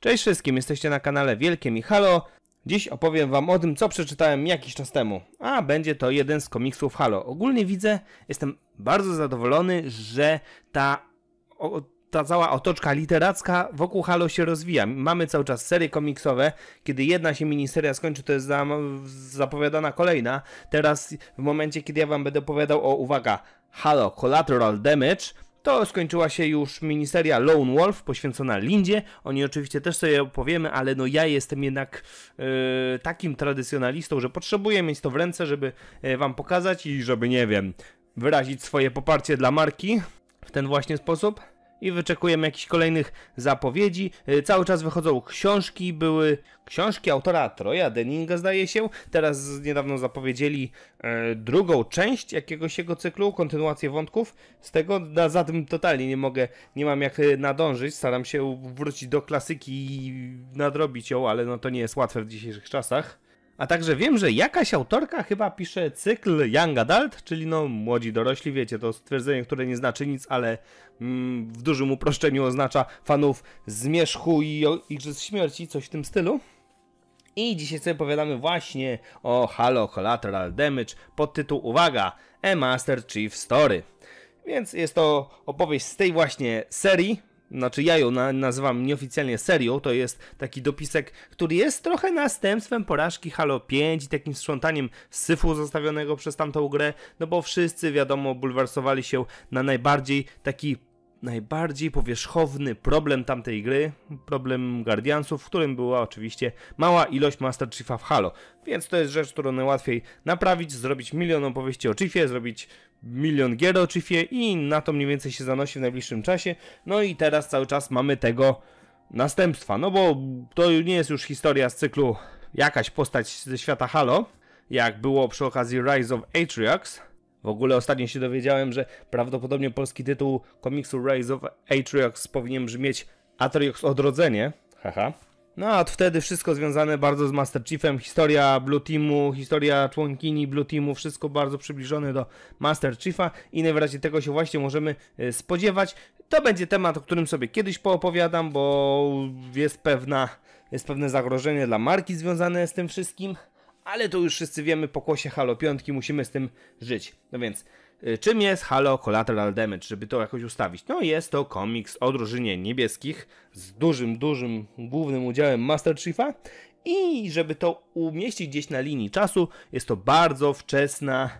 Cześć wszystkim, jesteście na kanale Wielkie Michalo. Dziś opowiem wam o tym, co przeczytałem jakiś czas temu. A będzie to jeden z komiksów Halo. Ogólnie widzę, jestem bardzo zadowolony, że ta, o, ta cała otoczka literacka wokół Halo się rozwija. Mamy cały czas serie komiksowe. Kiedy jedna się miniseria skończy, to jest za, zapowiadana kolejna. Teraz, w momencie, kiedy ja wam będę opowiadał o, uwaga, Halo Collateral Damage, to skończyła się już miniseria Lone Wolf poświęcona Lindzie. O niej oczywiście też sobie opowiemy, ale no ja jestem jednak yy, takim tradycjonalistą, że potrzebuję mieć to w ręce, żeby yy, wam pokazać i żeby, nie wiem, wyrazić swoje poparcie dla marki w ten właśnie sposób i wyczekujemy jakichś kolejnych zapowiedzi. Y, cały czas wychodzą książki, były książki autora Troja Denninga zdaje się. Teraz niedawno zapowiedzieli e, drugą część jakiegoś jego cyklu, kontynuację wątków. Z tego na, za tym totalnie nie mogę, nie mam jak e, nadążyć. Staram się wrócić do klasyki i nadrobić ją, ale no to nie jest łatwe w dzisiejszych czasach. A także wiem, że jakaś autorka chyba pisze cykl Young Adult, czyli no młodzi dorośli, wiecie, to stwierdzenie, które nie znaczy nic, ale mm, w dużym uproszczeniu oznacza fanów zmierzchu i igrzysk śmierci, coś w tym stylu. I dzisiaj sobie powiadamy właśnie o Halo Collateral Damage pod tytuł, uwaga, A Master Chief Story. Więc jest to opowieść z tej właśnie serii, znaczy ja ją na, nazywam nieoficjalnie serią, to jest taki dopisek, który jest trochę następstwem porażki Halo 5 i takim sprzątaniem syfu zostawionego przez tamtą grę, no bo wszyscy wiadomo bulwersowali się na najbardziej taki najbardziej powierzchowny problem tamtej gry, problem Guardiansów, w którym była oczywiście mała ilość Master Chiefa w Halo. Więc to jest rzecz, którą najłatwiej naprawić, zrobić milion opowieści o Chiefie, zrobić milion gier o Chiefie i na to mniej więcej się zanosi w najbliższym czasie. No i teraz cały czas mamy tego następstwa, no bo to nie jest już historia z cyklu jakaś postać ze świata Halo, jak było przy okazji Rise of Atriox, w ogóle ostatnio się dowiedziałem, że prawdopodobnie polski tytuł komiksu Rise of Atriox powinien brzmieć Atriox Odrodzenie. Haha. No a od wtedy wszystko związane bardzo z Master Chiefem, historia Blue Teamu, historia członkini Blue Teamu, wszystko bardzo przybliżone do Master Chiefa i najwyraźniej tego się właśnie możemy e, spodziewać. To będzie temat, o którym sobie kiedyś poopowiadam, bo jest pewna, jest pewne zagrożenie dla marki związane z tym wszystkim ale to już wszyscy wiemy, po kłosie Halo 5 musimy z tym żyć. No więc, y, czym jest Halo Collateral Damage, żeby to jakoś ustawić? No jest to komiks o drużynie niebieskich z dużym, dużym głównym udziałem Master Chiefa i żeby to umieścić gdzieś na linii czasu, jest to bardzo wczesna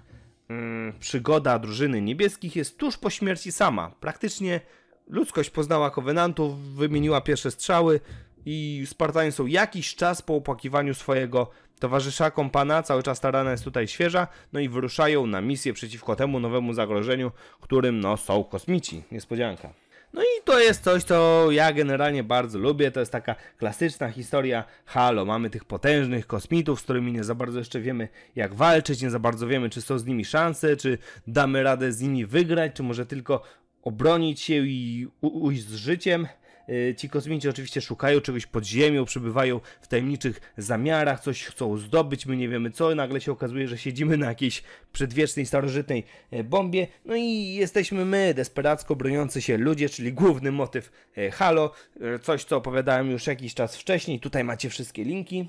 mm, przygoda drużyny niebieskich, jest tuż po śmierci sama. Praktycznie ludzkość poznała Covenantów, wymieniła pierwsze strzały i Spartanie są jakiś czas po opłakiwaniu swojego Towarzysza kompana, cały czas ta rana jest tutaj świeża, no i wyruszają na misję przeciwko temu nowemu zagrożeniu, którym no są kosmici. Niespodzianka. No i to jest coś, co ja generalnie bardzo lubię. To jest taka klasyczna historia Halo. Mamy tych potężnych kosmitów, z którymi nie za bardzo jeszcze wiemy, jak walczyć, nie za bardzo wiemy, czy są z nimi szanse, czy damy radę z nimi wygrać, czy może tylko obronić się i ujść z życiem. Y, ci kosmici oczywiście szukają czegoś pod ziemią, przybywają w tajemniczych zamiarach, coś chcą zdobyć, my nie wiemy co, nagle się okazuje, że siedzimy na jakiejś przedwiecznej, starożytnej e, bombie, no i jesteśmy my, desperacko broniący się ludzie, czyli główny motyw e, Halo, e, coś co opowiadałem już jakiś czas wcześniej, tutaj macie wszystkie linki.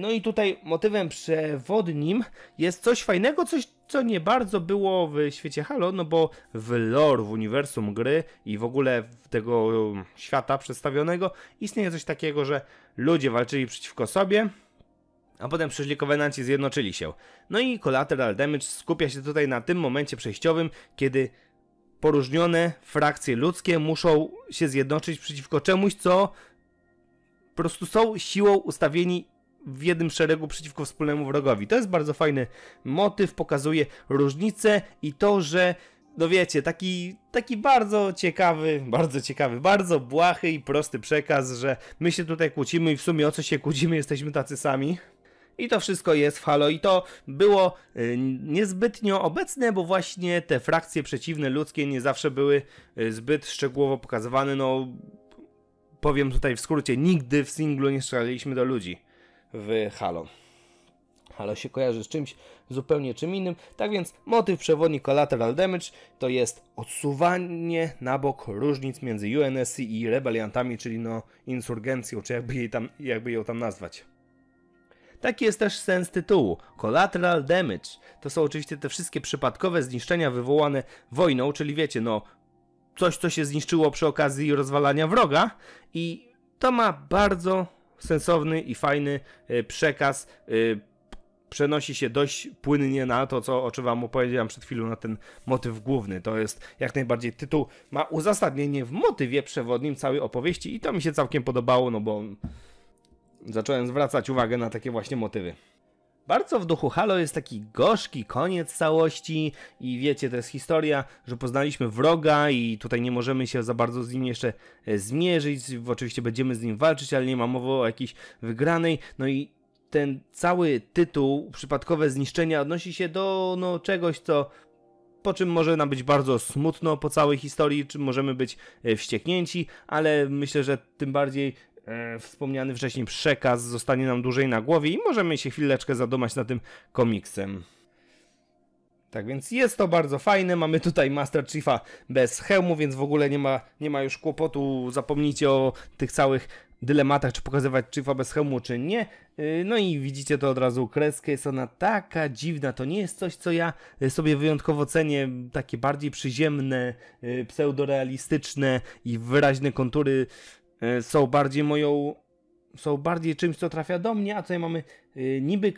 No i tutaj motywem przewodnim jest coś fajnego, coś co nie bardzo było w świecie Halo, no bo w lore, w uniwersum gry i w ogóle tego świata przedstawionego istnieje coś takiego, że ludzie walczyli przeciwko sobie, a potem przyszli kowenanci zjednoczyli się. No i Collateral Damage skupia się tutaj na tym momencie przejściowym, kiedy poróżnione frakcje ludzkie muszą się zjednoczyć przeciwko czemuś, co po prostu są siłą ustawieni w jednym szeregu przeciwko wspólnemu wrogowi. To jest bardzo fajny motyw, pokazuje różnice i to, że no wiecie, taki, taki bardzo ciekawy, bardzo ciekawy, bardzo błahy i prosty przekaz, że my się tutaj kłócimy i w sumie o co się kłócimy, jesteśmy tacy sami. I to wszystko jest w Halo i to było y, niezbytnio obecne, bo właśnie te frakcje przeciwne ludzkie nie zawsze były y, zbyt szczegółowo pokazywane. No, powiem tutaj w skrócie, nigdy w singlu nie strzelaliśmy do ludzi w Halo. Halo się kojarzy z czymś zupełnie czym innym. Tak więc motyw przewodni Collateral Damage to jest odsuwanie na bok różnic między UNSC i rebeliantami, czyli no insurgencją, czy jakby, jej tam, jakby ją tam nazwać. Taki jest też sens tytułu. Collateral Damage. To są oczywiście te wszystkie przypadkowe zniszczenia wywołane wojną, czyli wiecie, no coś, co się zniszczyło przy okazji rozwalania wroga i to ma bardzo sensowny i fajny e, przekaz. E, przenosi się dość płynnie na to, co, o czym wam opowiedziałem przed chwilą, na ten motyw główny. To jest jak najbardziej tytuł, ma uzasadnienie w motywie przewodnim całej opowieści i to mi się całkiem podobało, no bo zacząłem zwracać uwagę na takie właśnie motywy. Bardzo w duchu Halo jest taki gorzki koniec całości i wiecie, to jest historia, że poznaliśmy wroga i tutaj nie możemy się za bardzo z nim jeszcze e, zmierzyć, oczywiście będziemy z nim walczyć, ale nie ma mowy o jakiejś wygranej, no i ten cały tytuł, przypadkowe zniszczenia, odnosi się do no, czegoś, co po czym może nam być bardzo smutno po całej historii, czy możemy być e, wścieknięci, ale myślę, że tym bardziej wspomniany wcześniej przekaz zostanie nam dłużej na głowie i możemy się chwileczkę zadumać na tym komiksem. Tak więc jest to bardzo fajne. Mamy tutaj Master Chiefa bez hełmu, więc w ogóle nie ma, nie ma już kłopotu. Zapomnijcie o tych całych dylematach, czy pokazywać Chiefa bez hełmu, czy nie. Y, no i widzicie to od razu kreskę. Jest ona taka dziwna. To nie jest coś, co ja sobie wyjątkowo cenię. Takie bardziej przyziemne, y, pseudorealistyczne i wyraźne kontury są bardziej moją są bardziej czymś, co trafia do mnie, a tutaj mamy y, niby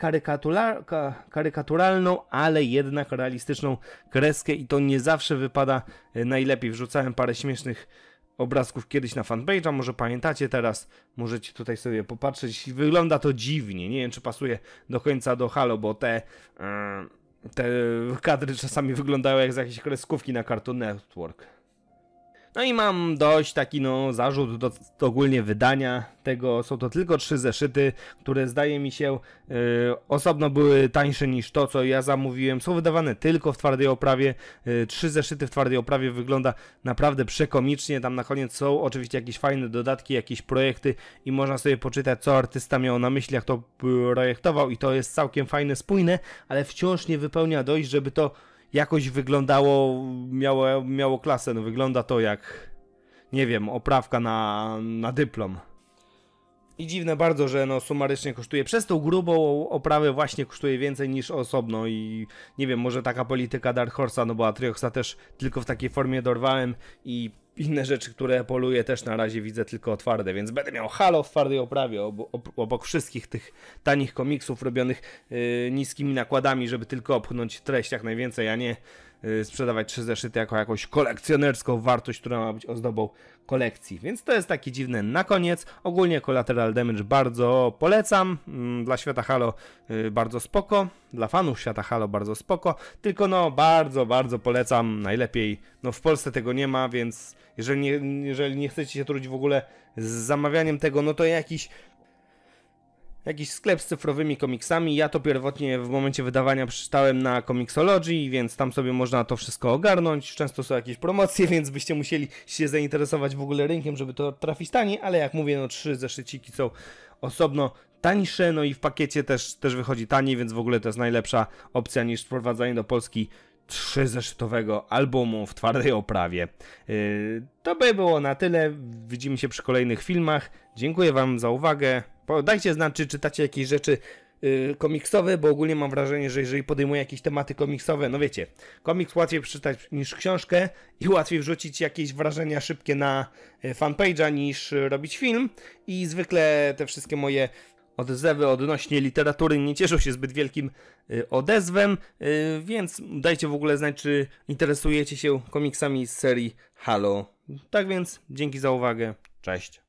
karykaturalną, ale jednak realistyczną kreskę i to nie zawsze wypada y, najlepiej. Wrzucałem parę śmiesznych obrazków kiedyś na fanpage'a, może pamiętacie teraz, możecie tutaj sobie popatrzeć. Wygląda to dziwnie, nie wiem czy pasuje do końca do Halo, bo te, te kadry czasami wyglądają jak z jakiejś kreskówki na Cartoon Network. No i mam dość taki no zarzut do, do ogólnie wydania tego. Są to tylko trzy zeszyty, które zdaje mi się yy, osobno były tańsze niż to, co ja zamówiłem. Są wydawane tylko w twardej oprawie. Yy, trzy zeszyty w twardej oprawie wygląda naprawdę przekomicznie. Tam na koniec są oczywiście jakieś fajne dodatki, jakieś projekty i można sobie poczytać, co artysta miał na myśli, jak to projektował i to jest całkiem fajne, spójne, ale wciąż nie wypełnia dość, żeby to jakoś wyglądało, miało, miało klasę. No wygląda to jak, nie wiem, oprawka na, na dyplom. I dziwne bardzo, że no sumarycznie kosztuje, przez tą grubą oprawę właśnie kosztuje więcej niż osobno i nie wiem, może taka polityka Dark Horse'a, no bo Atrioxa też tylko w takiej formie dorwałem i inne rzeczy, które poluję też na razie widzę tylko twarde, więc będę miał Halo w twardej oprawie obok, obok wszystkich tych tanich komiksów robionych yy, niskimi nakładami, żeby tylko opchnąć treść jak najwięcej, a nie sprzedawać trzy zeszyty jako jakąś kolekcjonerską wartość, która ma być ozdobą kolekcji. Więc to jest taki dziwny na koniec. Ogólnie Collateral Damage bardzo polecam. Yy, dla świata Halo y, bardzo spoko. Dla fanów świata Halo bardzo spoko. Tylko no bardzo, bardzo polecam. Najlepiej, no w Polsce tego nie ma, więc jeżeli nie, jeżeli nie chcecie się trudzić w ogóle z zamawianiem tego, no to jakiś jakiś sklep z cyfrowymi komiksami. Ja to pierwotnie w momencie wydawania przeczytałem na Comixology, więc tam sobie można to wszystko ogarnąć. Często są jakieś promocje, więc byście musieli się zainteresować w ogóle rynkiem, żeby to trafić taniej, ale jak mówię, no trzy zeszyciki są osobno tańsze, no i w pakiecie też, też wychodzi taniej, więc w ogóle to jest najlepsza opcja niż wprowadzanie do Polski trzyzeszytowego albumu w twardej oprawie. Yy, to by było na tyle. Widzimy się przy kolejnych filmach. Dziękuję Wam za uwagę. Dajcie znać, czy czytacie jakieś rzeczy yy, komiksowe, bo ogólnie mam wrażenie, że jeżeli podejmuję jakieś tematy komiksowe, no wiecie, komiks łatwiej przeczytać niż książkę i łatwiej wrzucić jakieś wrażenia szybkie na yy, fanpage'a niż robić film i zwykle te wszystkie moje odzewy odnośnie literatury nie cieszą się zbyt wielkim y, odezwem, y, więc dajcie w ogóle znać, czy interesujecie się komiksami z serii Halo. Tak więc, dzięki za uwagę, cześć.